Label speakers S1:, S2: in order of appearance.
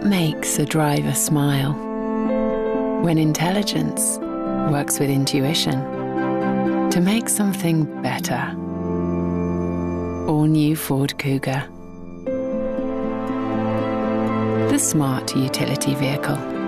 S1: What makes a driver smile? When intelligence works with intuition to make something better. All new Ford Kuga. The smart utility vehicle.